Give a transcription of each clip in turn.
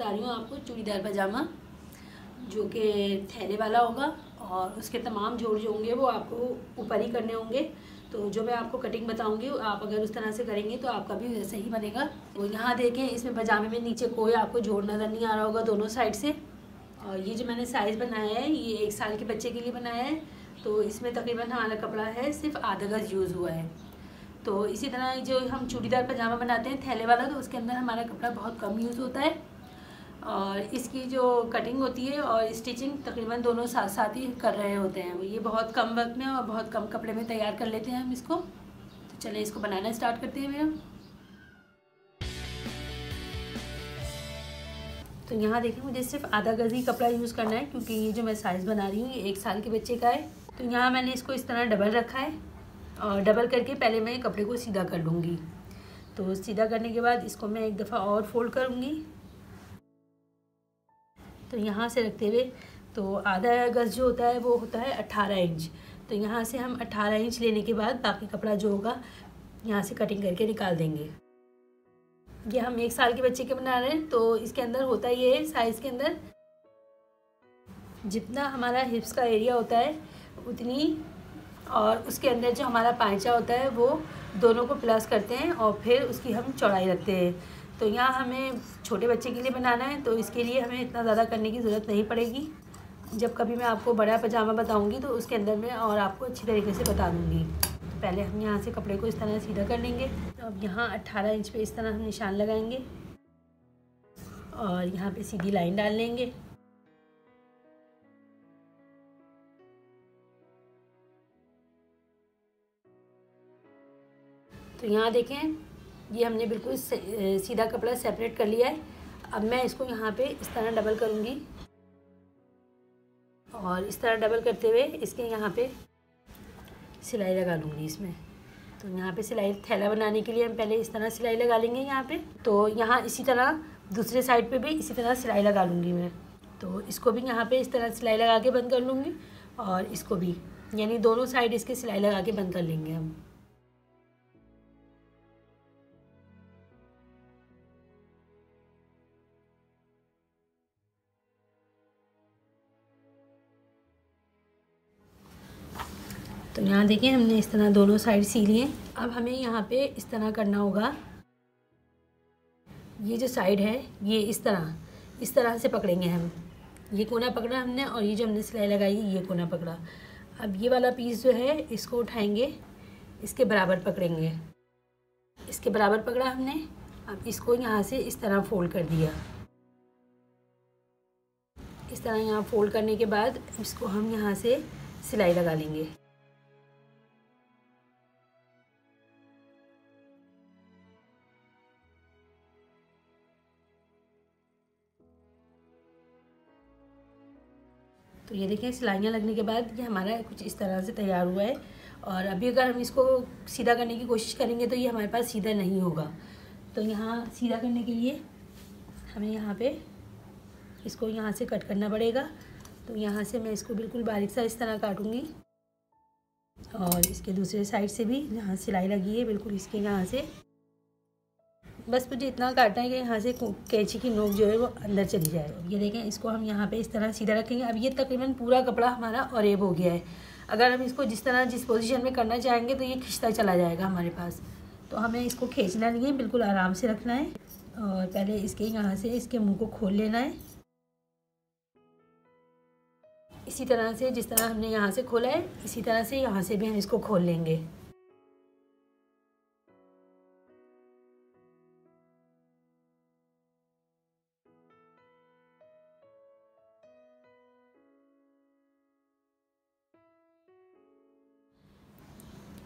बता रही हूँ आपको, चूड़ीदार पजामा, जो कि थैले वाला होगा, और उसके तमाम जोड़ जो होंगे वो आपको ऊपर ही करने होंगे। तो जो मैं आपको कटिंग बताऊँगी, आप अगर उस तरह से करेंगे तो आपका भी वैसे ही बनेगा। तो यहाँ देखें, इसमें पजामे में नीचे कोई आपको जोड़ नज़र नहीं आ रहा होगा दोनों साइड से। और ये जो मैंने साइज़ बनाया है, ये एक साल के बच्चे के लिए बनाया है। तो इसमें तकरीबन हमारा कपड़ा है, सिर्फ़ आधा गज यूज़ हुआ है। तो इसी तरह जो हम चूड़ीदार पजामा बनाते हैं, थैले वाला तो उसके अंदर हमारा कपड़ा बहुत कम यूज़ होता है। और इसकी जो कटिंग होती है और स्टिचिंग तकरीबन दोनों साथ साथ ही कर रहे होते हैं। ये बहुत कम वक्त में और बहुत कम कपड़े में तैयार कर लेते हैं हम इसको। तो चलें इसको बनाना स्टार्ट करते हैं मेरा। तो यहाँ देखें मुझे सिर्फ़ आधा गज ही कपड़ा यूज़ करना है क्योंकि ये जो मैं साइज़ बना रही हूँ, ये एक साल के बच्चे का है। तो यहाँ मैंने इसको इस तरह डबल रखा है और डबल करके पहले मैं कपड़े को सीधा कर लूँगी। तो सीधा करने के बाद इसको मैं एक दफ़ा और फोल्ड करूँगी। तो यहाँ से रखते हुए तो आधा गज जो होता है, वो होता है अट्ठारह इंच। तो यहाँ से हम अट्ठारह इंच लेने के बाद बाकी कपड़ा जो होगा, यहाँ से कटिंग करके निकाल देंगे। ये हम एक साल के बच्चे के बना रहे हैं तो इसके अंदर होता ये है साइज़ के अंदर जितना हमारा हिप्स का एरिया होता है, उतनी और उसके अंदर जो हमारा पाँचा होता है, वो दोनों को प्लस करते हैं और फिर उसकी हम चौड़ाई रखते हैं। तो यहाँ हमें छोटे बच्चे के लिए बनाना है तो इसके लिए हमें इतना ज़्यादा करने की ज़रूरत नहीं पड़ेगी। जब कभी मैं आपको बड़ा पजामा बताऊँगी तो उसके अंदर मैं और आपको अच्छी तरीके से बता दूँगी। तो पहले हम यहाँ से कपड़े को इस तरह सीधा कर लेंगे। तो अब यहाँ अट्ठारह इंच पे इस तरह हम निशान लगाएँगे और यहाँ पे सीधी लाइन डाल लेंगे। तो यहाँ देखें ये हमने बिल्कुल सीधा कपड़ा सेपरेट कर लिया है। अब मैं इसको यहाँ पे इस तरह डबल करूँगी। और इस तरह डबल करते हुए इसके यहाँ पे सिलाई लगा लूँगी इसमें। तो यहाँ पे सिलाई थैला बनाने के लिए हम पहले इस तरह सिलाई लगा लेंगे यहाँ पे। तो यहाँ इसी तरह दूसरे साइड पे भी इसी तरह सिलाई लगा लूँगी मैं। तो इसको भी यहाँ पे इस तरह सिलाई लगा के बंद कर लूँगी और इसको भी, यानी दोनों साइड इसके सिलाई लगा के बंद कर लेंगे हम। तो यहाँ देखिए, हमने इस तरह दोनों साइड सी लिए। अब हमें यहाँ पे इस तरह करना होगा। ये जो साइड है, ये इस तरह इस तरह से पकड़ेंगे हम। ये कोना पकड़ा हमने और ये जो हमने सिलाई लगाई, ये कोना पकड़ा। अब ये वाला पीस जो है, इसको उठाएँगे, इसके बराबर पकड़ेंगे। इसके बराबर पकड़ा हमने, अब इसको यहाँ से इस तरह फोल्ड कर दिया। इस तरह यहाँ फोल्ड करने के बाद इसको हम यहाँ से सिलाई लगा लेंगे। तो ये देखें सिलाइयाँ लगने के बाद ये हमारा कुछ इस तरह से तैयार हुआ है। और अभी अगर हम इसको सीधा करने की कोशिश करेंगे तो ये हमारे पास सीधा नहीं होगा। तो यहाँ सीधा करने के लिए हमें यहाँ पे इसको यहाँ से कट करना पड़ेगा। तो यहाँ से मैं इसको बिल्कुल बारीक सा इस तरह काटूँगी। और इसके दूसरे साइड से भी जहाँ सिलाई लगी है, बिल्कुल इसके यहाँ से। बस मुझे इतना काटना है कि यहाँ से कैंची की नोक जो है वो अंदर चली जाए। ये देखें, इसको हम यहाँ पे इस तरह सीधा रखेंगे। अब ये तकरीबन पूरा कपड़ा हमारा ऑरेब हो गया है। अगर हम इसको जिस तरह जिस पोजीशन में करना चाहेंगे तो ये खिंचता चला जाएगा हमारे पास। तो हमें इसको खींचना नहीं है, बिल्कुल आराम से रखना है। और पहले इसके यहाँ से इसके मुँह को खोल लेना है। इसी तरह से जिस तरह हमने यहाँ से खोला है, इसी तरह से यहाँ से भी हम इसको खोल लेंगे।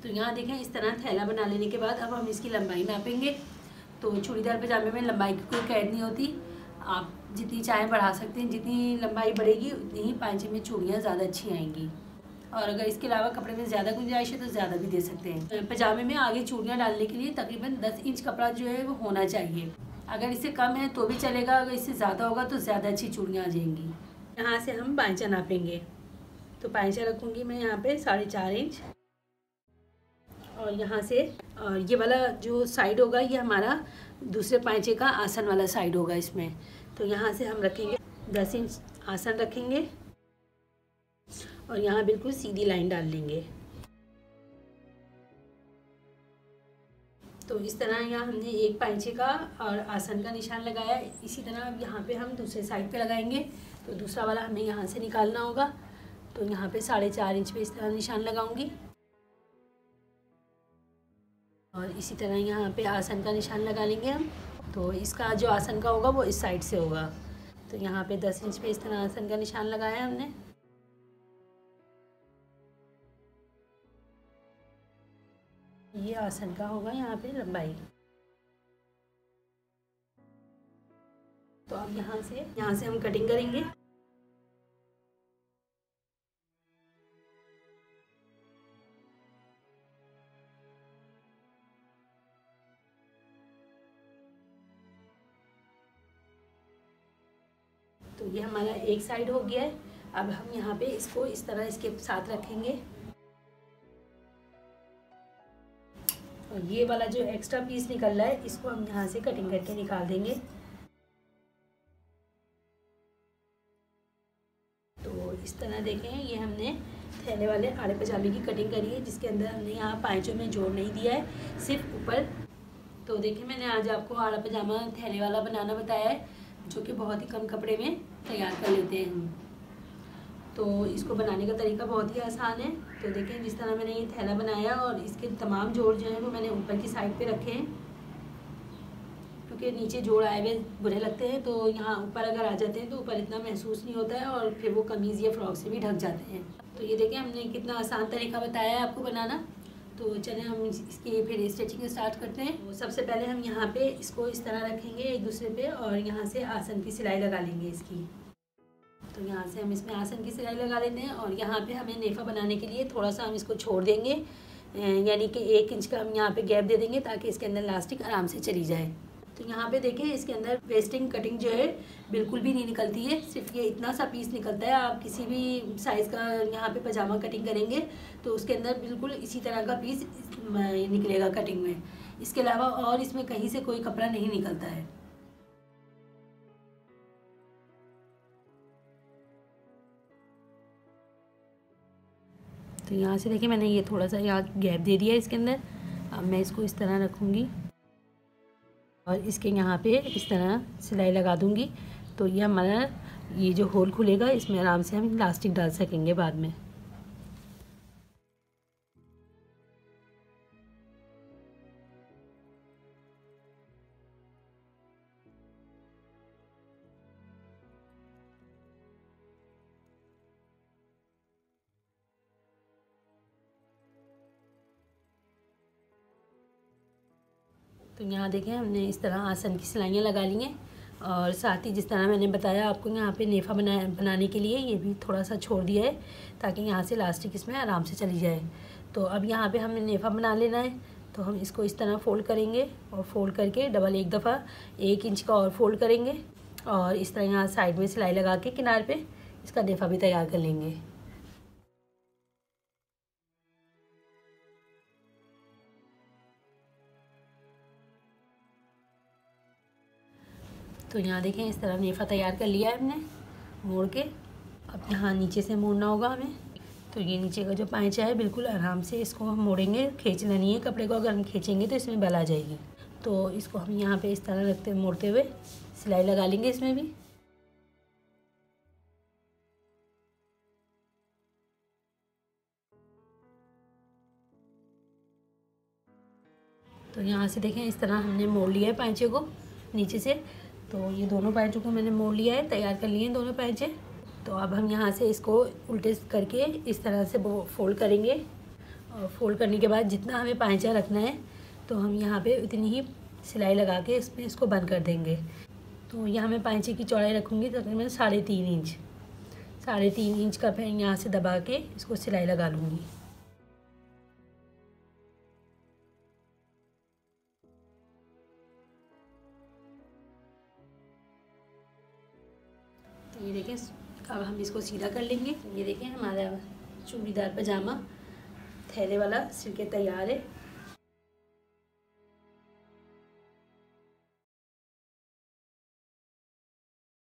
तो यहाँ देखें, इस तरह थैला बना लेने के बाद अब हम इसकी लंबाई नापेंगे तो चूड़ीदार पजामे में लंबाई की कोई कैद नहीं होती। आप जितनी चाहें बढ़ा सकते हैं, जितनी लंबाई बढ़ेगी, उतनी ही पाँचे में चूड़ियाँ ज़्यादा अच्छी आएँगी। और अगर इसके अलावा कपड़े में ज़्यादा गुंजाइश है तो ज़्यादा भी दे सकते हैं। पजामे में आगे चूड़ियाँ डालने के लिए तकरीबन दस इंच कपड़ा जो है, वो होना चाहिए। अगर इससे कम है तो भी चलेगा, अगर इससे ज़्यादा होगा तो ज़्यादा अच्छी चूड़ियाँ आ जाएँगी। यहाँ से हम पाँचा नापेंगे। तो पाँचा रखूँगी मैं यहाँ पर साढ़े चार इंच। और यहाँ से ये वाला जो साइड होगा, ये हमारा दूसरे पाँचे का आसन वाला साइड होगा इसमें। तो यहाँ से हम रखेंगे, दस इंच आसन रखेंगे और यहाँ बिल्कुल सीधी लाइन डाल लेंगे तो इस तरह यहाँ हमने एक पाइचे का और आसन का निशान लगाया। इसी तरह अब यहाँ पे हम दूसरे साइड पे लगाएँगे। तो दूसरा वाला हमें यहाँ से निकालना होगा। तो यहाँ पे साढ़े चार इंच पे इस तरह निशान लगाऊँगी। और इसी तरह यहाँ पे आसन का निशान लगा लेंगे हम। तो इसका जो आसन का होगा वो इस साइड से होगा। तो यहाँ पे दस इंच पे इस तरह आसन का निशान लगाया हमने। ये आसन का होगा यहाँ पे लंबाई। तो अब यहाँ से यहाँ से हम कटिंग करेंगे। तो ये हमारा एक साइड हो गया है। अब हम यहाँ पे इसको इस तरह इसके साथ रखेंगे। और ये वाला जो एक्स्ट्रा पीस निकल रहा है, इसको हम यहाँ से कटिंग करके निकाल देंगे। तो इस तरह देखें, ये हमने थैले वाले आड़े पजामे की कटिंग करी है, जिसके अंदर हमने यहाँ पाँचों में जोड़ नहीं दिया है, सिर्फ़ ऊपर। तो देखिए मैंने आज आपको आड़ा पजामा थैले वाला बनाना बताया है। जो कि बहुत ही कम कपड़े में तैयार कर लेते हैं हम। तो इसको बनाने का तरीका बहुत ही आसान है। तो देखें, जिस तरह मैंने ये थैला बनाया और इसके तमाम जोड़ जो हैं वो मैंने ऊपर की साइड पे रखे हैं। क्योंकि नीचे जोड़ आए हुए बुरे लगते हैं तो यहाँ ऊपर अगर आ जाते हैं तो ऊपर इतना महसूस नहीं होता है और फिर वो कमीज़ या फ्रॉक से भी ढक जाते हैं। तो ये देखें, हमने कितना आसान तरीका बताया है आपको बनाना। तो चलें हम इसकी फिर स्टिचिंग स्टार्ट करते हैं। तो सबसे पहले हम यहाँ पे इसको इस तरह रखेंगे एक दूसरे पे और यहाँ से आसन की सिलाई लगा लेंगे इसकी। तो यहाँ से हम इसमें आसन की सिलाई लगा लेते हैं और यहाँ पे हमें नेफा बनाने के लिए थोड़ा सा हम इसको छोड़ देंगे। यानी कि एक इंच का हम यहाँ पर गैप दे देंगे ताकि इसके अंदर लास्टिक आराम से चली जाए। तो यहाँ पे देखें, इसके अंदर वेस्टिंग कटिंग जो है, बिल्कुल भी नहीं निकलती है। सिर्फ़ ये इतना सा पीस निकलता है, आप किसी भी साइज़ का यहाँ पे पजामा कटिंग करेंगे तो उसके अंदर बिल्कुल इसी तरह का पीस निकलेगा कटिंग में। इसके अलावा और इसमें कहीं से कोई कपड़ा नहीं निकलता है। तो यहाँ से देखिए मैंने ये थोड़ा सा यहाँ गैप दे दिया इसके अंदर। अब मैं इसको इस तरह रखूँगी। और इसके यहाँ पे इस तरह सिलाई लगा दूँगी। तो ये हमारा, ये जो होल खुलेगा, इसमें आराम से हम इलास्टिक डाल सकेंगे बाद में। तो यहाँ देखें, हमने इस तरह आसन की सिलाइयाँ लगा ली हैं और साथ ही जिस तरह मैंने बताया आपको यहाँ पे नेफा बना बनाने के लिए, ये भी थोड़ा सा छोड़ दिया है ताकि यहाँ से लास्टिक इसमें आराम से चली जाए। तो अब यहाँ पे हमें नेफा बना लेना है तो हम इसको इस तरह फ़ोल्ड करेंगे और फोल्ड करके डबल एक दफ़ा एक इंच का और फोल्ड करेंगे और इस तरह यहाँ साइड में सिलाई लगा के किनारे पर इसका नेफा भी तैयार कर लेंगे। तो यहाँ देखें, इस तरह नेफा तैयार कर लिया है हमने, मोड़ के। अब यहाँ नीचे से मोड़ना होगा हमें। तो ये नीचे का जो पाँचा है, बिल्कुल आराम से इसको हम मोड़ेंगे, खींचना नहीं है। कपड़े को अगर हम खींचेंगे तो इसमें बल आ जाएगी। तो इसको हम यहाँ पे इस तरह रखते मोड़ते हुए। सिलाई लगा लेंगे इसमें भी। तो यहाँ से देखें, इस तरह हमने मोड़ लिया है पाँचे को नीचे से। तो ये दोनों पैंचों को मैंने मोड़ लिया है, तैयार कर लिए हैं दोनों पैंचे। तो अब हम यहाँ से इसको उल्टे करके इस तरह से फोल्ड करेंगे। और फोल्ड करने के बाद जितना हमें पैंचा रखना है तो हम यहाँ पे उतनी ही सिलाई लगा के इसमें इसको बंद कर देंगे। तो यहाँ मैं पैंचे की चौड़ाई रखूँगी तकरीबन साढ़े तीन इंच। साढ़े तीन इंच का फिर यहाँ से दबा के इसको सिलाई लगा लूँगी। ये देखें, अब हम इसको सीधा कर लेंगे। ये देखें, हमारा चूड़ीदार पजामा थैले वाला सिल के तैयार है।